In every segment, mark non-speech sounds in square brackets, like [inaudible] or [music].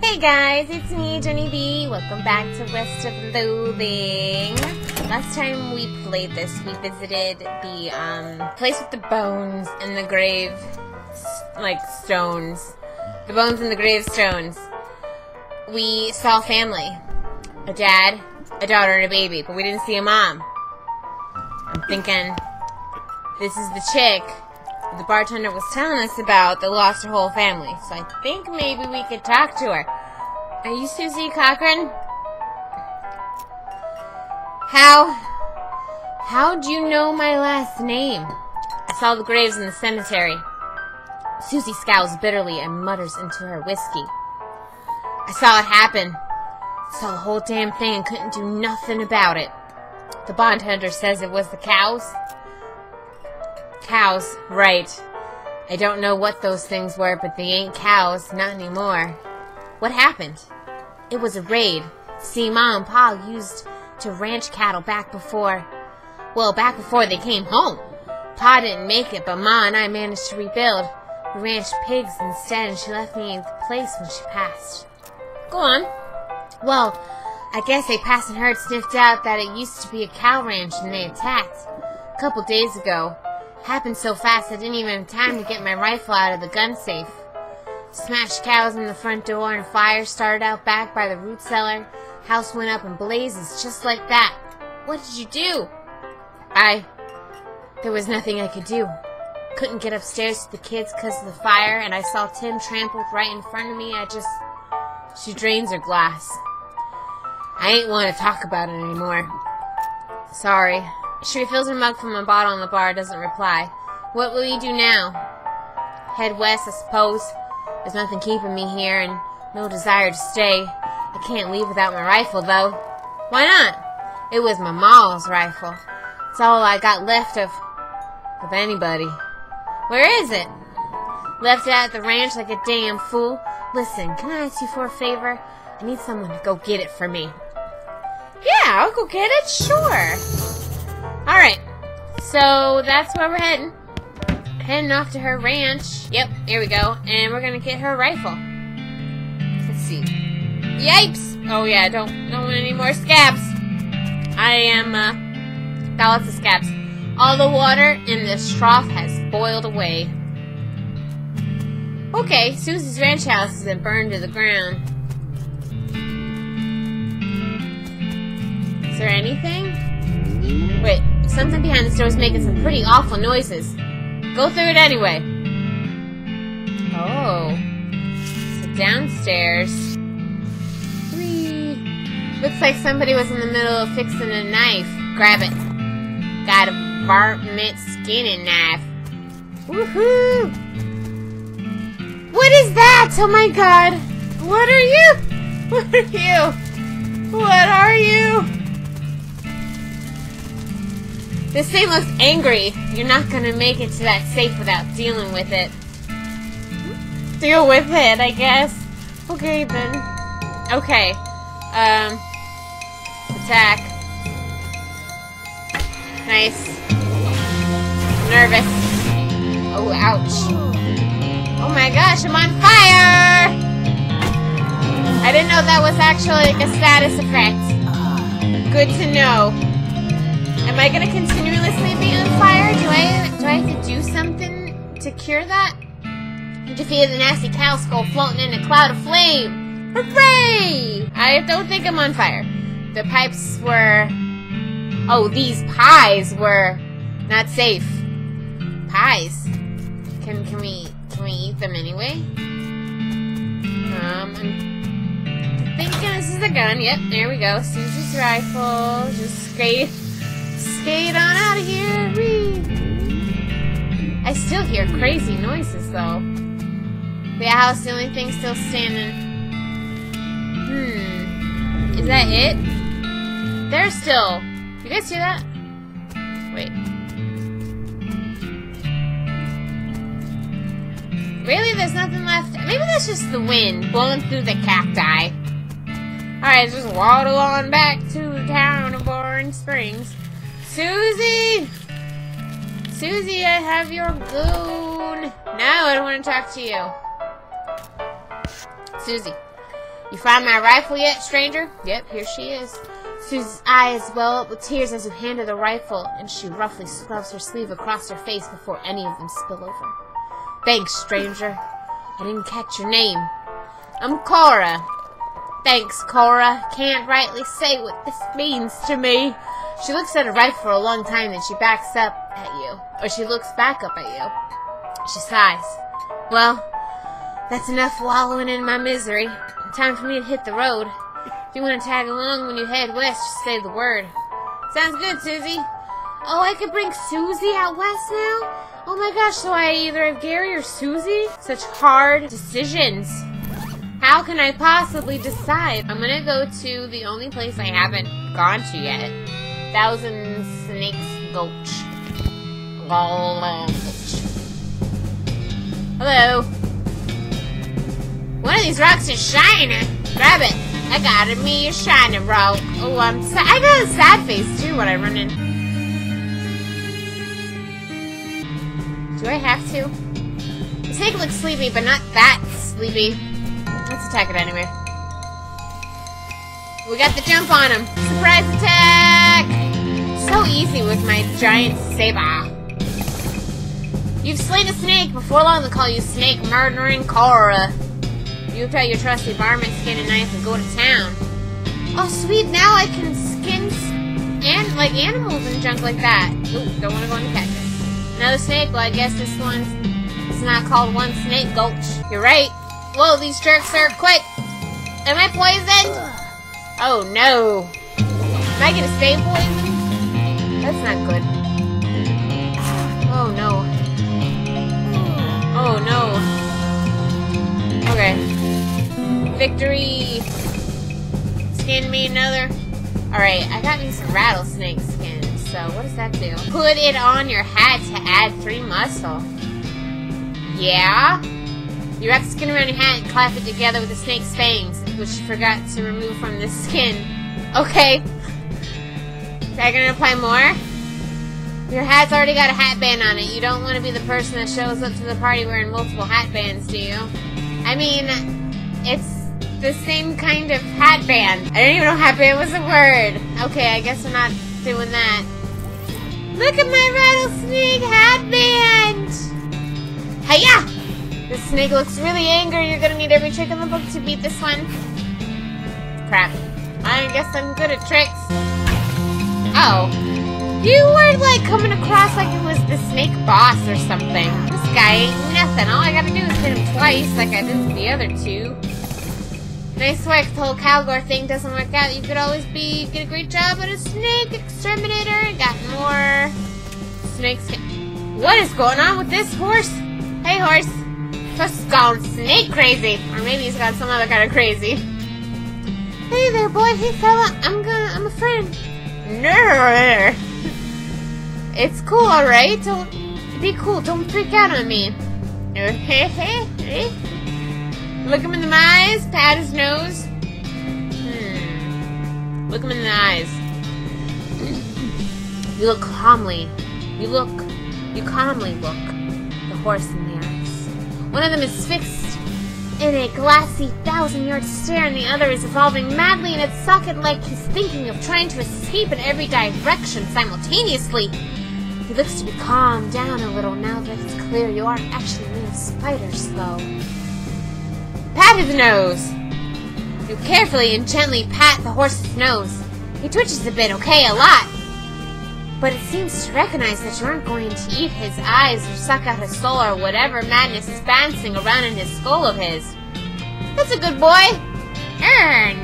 Hey guys, it's me, Jennie Bee. Welcome back to West of Loathing. Last time we played this, we visited the um, place with the bones and the grave, like stones. The bones and the gravestones. We saw family. A dad, a daughter, and a baby, but we didn't see a mom. I'm thinking, this is the chick the bartender was telling us about that lost her whole family. So I think maybe we could talk to her. Are you Susie Cochrane? How? How'd you know my last name? I saw the graves in the cemetery. Susie scowls bitterly and mutters into her whiskey. I saw it happen. Saw the whole damn thing and couldn't do nothing about it. The bartender says it was the cows. Cows, right. I don't know what those things were, but they ain't cows, not anymore. What happened? It was a raid. See, Ma and Pa used to ranch cattle back before. Well, back before they came home. Pa didn't make it, but Ma and I managed to rebuild. We ranched pigs instead, and she left me in the place when she passed. Go on. Well, I guess a passing herd sniffed out that it used to be a cow ranch and they attacked. A couple days ago. Happened so fast I didn't even have time to get my rifle out of the gun safe. Smashed cows in the front door and fire started out back by the root cellar. House went up in blazes just like that. What did you do? I. There was nothing I could do. Couldn't get upstairs to the kids because of the fire, and I saw Tim trampled right in front of me. I just. She drains her glass. I ain't want to talk about it anymore. Sorry. She refills her mug from a bottle in the bar, doesn't reply. What will you do now? Head west, I suppose. There's nothing keeping me here, and no desire to stay. I can't leave without my rifle, though. Why not? It was my ma's rifle. It's all I got left of... of anybody. Where is it? Left it at the ranch like a damn fool. Listen, can I ask you for a favor? I need someone to go get it for me. Yeah, I'll go get it, sure. Alright, so that's where we're heading. Heading off to her ranch. Yep, here we go. And we're gonna get her rifle. Let's see. Yipes! Oh yeah, don't don't want any more scabs. I am uh got lots of scabs. All the water in this trough has boiled away. Okay, Susie's ranch house has been burned to the ground. Is there anything? Wait, something behind this door is making some pretty awful noises. Go through it anyway. Oh. So downstairs. Whee. Looks like somebody was in the middle of fixing a knife. Grab it. Got a varmint skinning knife. Woohoo! What is that? Oh my god! What are you? [laughs] What are you? What are you? This thing looks angry. You're not gonna make it to that safe without dealing with it. Deal with it, I guess. Okay then. Okay. Um. Attack. Nice. Nervous. Oh, ouch. Oh my gosh, I'm on fire! I didn't know that was actually like a status effect. Good to know. Am I gonna continuously be on fire? Do I do I have to do something to cure that? You defeated the nasty cow skull floating in a cloud of flame. Hooray! I don't think I'm on fire. The pipes were Oh, these pies were not safe. Pies. Can can we can we eat them anyway? Um I'm thinking this is the gun. Yep, there we go. Susie's rifle. Just skate still hear crazy noises though. The house, the only thing still standing. Hmm. Is that it? There's still. You guys hear that? Wait. Really? There's nothing left? Maybe that's just the wind blowing through the cacti. Alright, just waddle on back to town of Boring Springs. Susie! Susie, I have your goon. No, I don't want to talk to you. Susie. You find my rifle yet, stranger? Yep, here she is. Susie's eyes well up with tears as you hand her the rifle, and she roughly scrubs her sleeve across her face before any of them spill over. Thanks, stranger. I didn't catch your name. I'm Cora. Thanks, Cora. Can't rightly say what this means to me. She looks at her rifle for a long time, then she backs up at you. Or she looks back up at you. She sighs. Well, that's enough wallowing in my misery. Time for me to hit the road. If you want to tag along when you head west, just say the word. Sounds good, Susie. Oh, I could bring Susie out west now? Oh my gosh, so I either have Gary or Susie? Such hard decisions. How can I possibly decide? I'm gonna go to the only place I haven't gone to yet. Thousand Snakes Gulch. Hello. One of these rocks is shining. Grab it. I got it. Me a shining rock. Oh, I'm sad. I got a sad face too when I run in. Do I have to? The snake looks sleepy, but not that sleepy. Let's attack it anyway. We got the jump on him. Surprise attack! So easy with my giant saber. You've slain a snake. Before long, they'll call you Snake Murdering Cora. You out your trusty varmint skin and knife and go to town. Oh, sweet. Now I can skin and like animals and junk like that. Ooh, don't want to go in the cactus. Another snake? Well, I guess this one's it's not called One Snake Gulch. You're right. Whoa, these jerks are quick. Am I poisoned? Oh no. Am I gonna stay poisoned? That's not good. Oh no. Oh no. Okay. Victory. Skin me another. Alright, I got me some rattlesnake skin. So what does that do? Put it on your hat to add three muscle. Yeah? You wrap the skin around your hat and clap it together with the snake's fangs, which you forgot to remove from the skin. Okay. Am I gonna apply more? Your hat's already got a hat band on it. You don't want to be the person that shows up to the party wearing multiple hat bands, do you? I mean, it's the same kind of hat band. I didn't even know hat band was a word. Okay, I guess I'm not doing that. Look at my rattlesnake hat band! Hiya! This snake looks really angry. You're gonna need every trick in the book to beat this one. Crap. I guess I'm good at tricks. Oh. You were like coming across like it was the snake boss or something. This guy ain't nothing. All I gotta do is hit him twice like I did the other two. Nice work. The whole Calgor thing doesn't work out. You could always be get a great job at a snake exterminator got more snakes. What is going on with this horse? Hey, horse. Just gone snake crazy. Or maybe he's got some other kind of crazy. Hey there, boy. Hey, fella. I'm gonna... I'm a friend. No. It's cool, alright? Don't... Be cool. Don't freak out on me. [laughs] Look him in the eyes. Pat his nose. Hmm. Look him in the eyes. You look calmly. You look... You calmly look. The horse in the eyes. one of them is fixed in a glassy thousand-yard stare, and the other is evolving madly in its socket like he's thinking of trying to escape in every direction simultaneously. Looks to be calmed down a little now that it's clear you aren't actually made of spiders, though. Pat his nose! You carefully and gently pat the horse's nose. He twitches a bit, okay? A lot. But it seems to recognize that you aren't going to eat his eyes or suck out his soul or whatever madness is bouncing around in his skull of his. That's a good boy! Earn!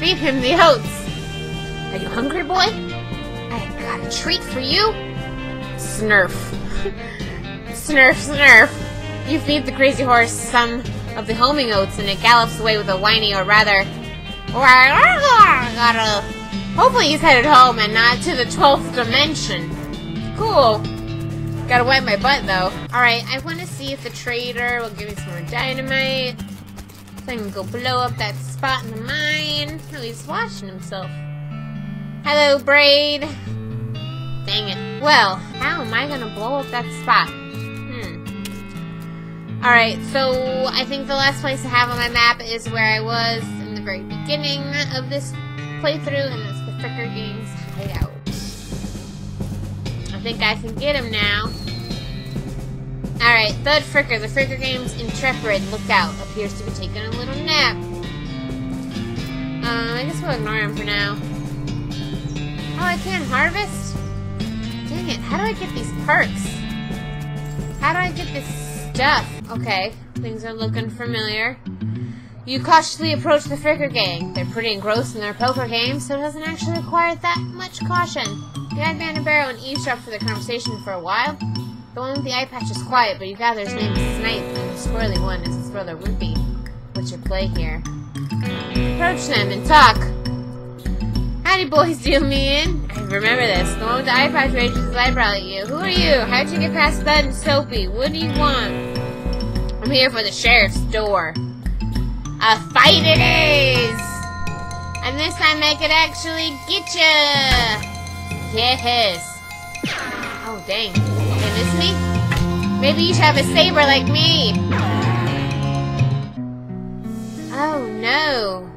Feed him the oats. Are you hungry, boy? Got a treat for you. Snurf. snurf, snurf. You feed the crazy horse some of the homing oats and it gallops away with a whiny or rather... Hopefully he's headed home and not to the 12th dimension. Cool. Gotta wipe my butt, though. Alright, I want to see if the trader will give me some more dynamite. So I can go blow up that spot in the mine. Oh, he's washing himself. Hello, Braid. Dang it. Well, how am I gonna blow up that spot? Hmm. Alright, so I think the last place to have on my map is where I was in the very beginning of this playthrough, and that's the Fricker Gang's hideout. I think I can get him now. Alright, Thud Fricker, the Fricker Gang's Intrepid Lookout, appears to be taking a little nap. Um, I guess we'll ignore him for now. Oh, I can't harvest? Dang it, how do I get these perks? How do I get this stuff? Okay, things are looking familiar. You cautiously approach the Fricker Gang. They're pretty engrossed in their poker game, so it doesn't actually require that much caution. You hide behind a barrel and eavesdrop for the conversation for a while. The one with the eye patch is quiet, but you gather his name is Snipe, and the squirrely one is his brother Wimpy. What's your play here? Approach them and talk. Boys, do me in. Remember this. The one with the eye patch raises his eyebrow at you. Who are you? How'd you get past Thud and Soapy? What do you want? I'm here for the sheriff's door. A fight it is! And this time I could actually get ya! Yes. Oh, dang. Okay, this me? Maybe you should have a saber like me. Oh, no.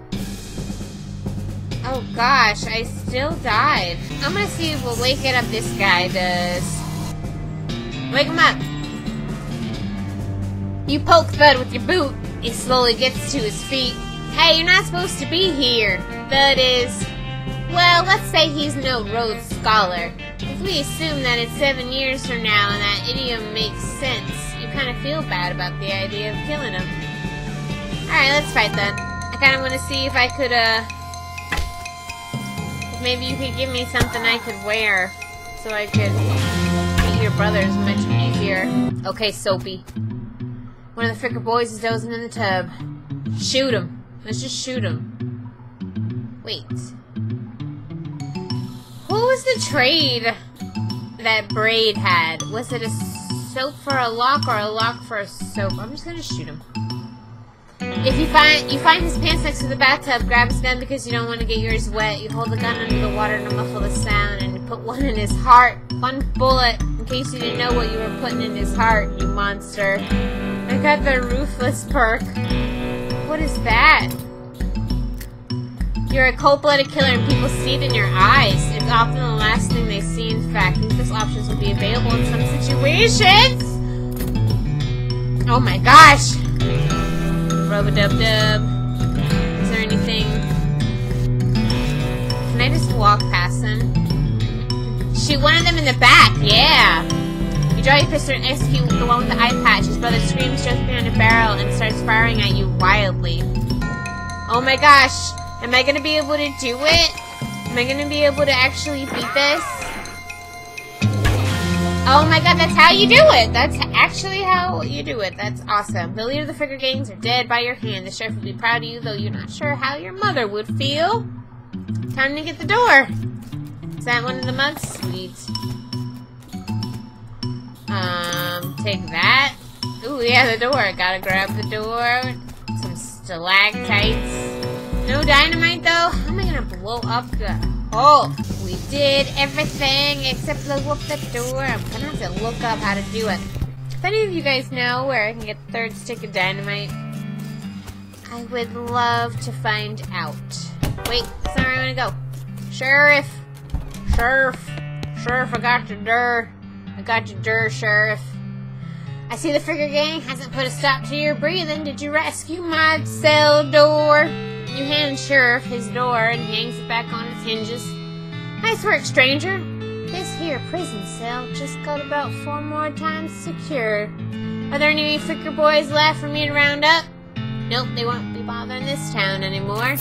Oh, gosh. I still died. I'm gonna see what waking up this guy does. Wake him up. You poke Thud with your boot. He slowly gets to his feet. Hey, you're not supposed to be here. Thud is... Well, let's say he's no Rhodes Scholar. If we assume that it's seven years from now and that idiom makes sense, you kind of feel bad about the idea of killing him. Alright, let's fight then. I kind of want to see if I could, uh... Maybe you could give me something I could wear so I could meet your brothers much easier. Okay, Soapy. One of the Fricker boys is dozing in the tub. Shoot him. Let's just shoot him. Wait. What was the trade that Braid had? Was it a soap for a lock or a lock for a soap? I'm just gonna shoot him. If you find you find his pants next to the bathtub, grab his gun because you don't want to get yours wet. You hold the gun under the water to muffle the sound, and you put one in his heart. One bullet, in case you didn't know what you were putting in his heart, you monster. I got the ruthless perk. What is that? You're a cold-blooded killer and people see it in your eyes. It's often the last thing they see, in fact. These options will be available in some situations! Oh my gosh! Rub-a-dub-dub. Is there anything... Can I just walk past them? Shoot one of them in the back, yeah! You draw your pistol and execute the one with the eye patch. His brother screams just behind a barrel and starts firing at you wildly. Oh my gosh! Am I gonna be able to do it? Am I gonna be able to actually beat this? Oh my god, that's how you do it! That's actually how you do it. That's awesome. The leader of the Fricker Gangs are dead by your hand. The sheriff would be proud of you, though you're not sure how your mother would feel. Time to get the door. Is that one of the mugs? Sweet. Um, take that. Ooh, yeah, the door. Gotta grab the door. Some stalactites. No dynamite, though? How am I gonna blow up the hole? We did everything except blow up the door. I'm gonna have to look up how to do it. If any of you guys know where I can get the third stick of dynamite, I would love to find out. Wait, that's not where I wanna go. Sheriff! Sheriff! Sheriff, I got your dir. I got your dir, Sheriff. I see the Fricker Gang hasn't put a stop to your breathing. Did you rescue my cell door? You hand Sheriff his door and hangs it back on its hinges. Nice work, stranger. This here prison cell just got about four more times secure. Are there any Fricker boys left for me to round up? Nope, they won't be bothering this town anymore.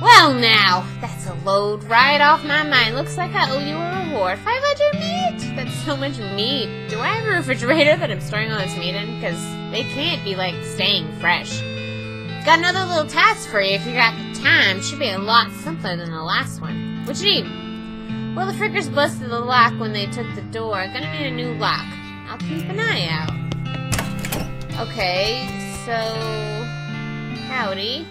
Well now, that's a load right off my mind. Looks like I owe you a reward. 500 meat? That's so much meat. Do I have a refrigerator that I'm storing all this meat in? Because they can't be, like, staying fresh. Got another little task for you if you got the time. Should be a lot simpler than the last one. What you need? Well, the frickers busted the lock when they took the door. Gonna need a new lock. I'll keep an eye out. Okay, so... Howdy.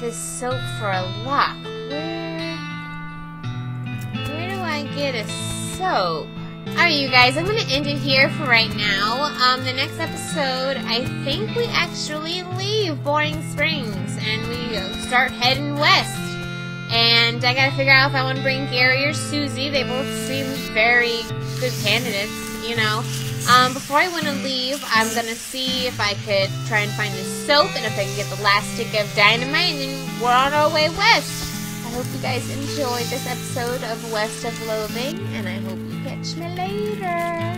This soap for a lock. Where... Where do I get a soap? Alright, you guys, I'm going to end it here for right now. Um, the next episode, I think we actually leave Boring Springs and we start heading west. And I gotta figure out if I want to bring Gary or Susie. They both seem very good candidates, you know. Um, before I want to leave, I'm gonna see if I could try and find the soap and if I can get the last stick of dynamite, and then we're on our way west. I hope you guys enjoyed this episode of West of Loathing, and I catch me later.